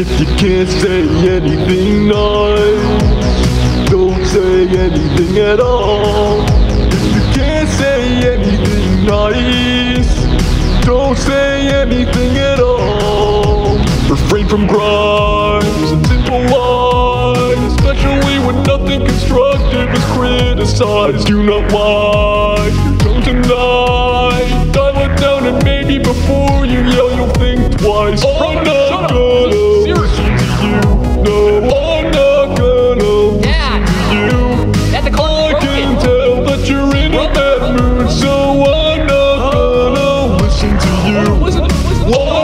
If you can't say anything nice, don't say anything at all. If you can't say anything nice, don't say anything at all. Refrain from crimes and simple lies, especially when nothing constructive is criticized. Do not lie, don't deny. Dial it down and maybe before you yell, you'll think twice. Oh, I'm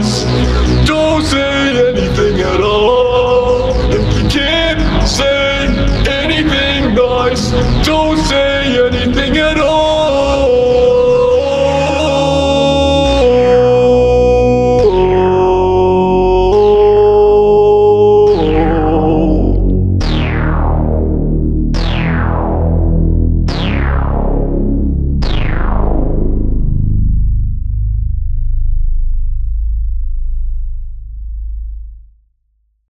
silence. Don't say anything at all. If you can't say anything nice, don't say